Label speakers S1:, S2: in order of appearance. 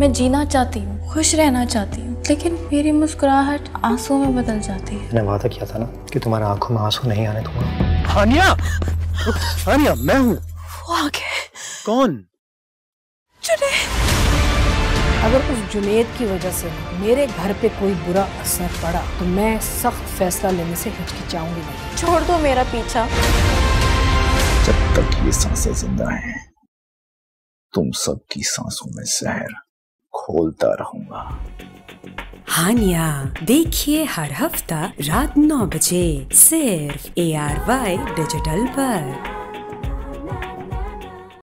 S1: मैं जीना चाहती हूँ खुश रहना चाहती हूँ लेकिन मेरी मुस्कुराहट आँसू में बदल जाती है।
S2: मैंने वादा किया था ना कि तुम्हारे आँखों में आँसू नहीं आने दूँगा।
S3: हानिया! हानिया मैं हूँ। कौन?
S4: अगर उस जुनेद की वजह से मेरे घर पे कोई बुरा असर पड़ा तो मैं सख्त फैसला लेने से हिचकिचाऊँगी नहीं।
S1: छोड़ दो मेरा पीछा।
S5: जब तक ये साँसें ज़िंदा हैं तुम सबकी सांसों में जहर। खोलता रहूँगा।
S6: हानिया, देखिए हर हफ़्ता रात नौ बजे, सिर्फ़ ए आर वाई डिजिटल पर।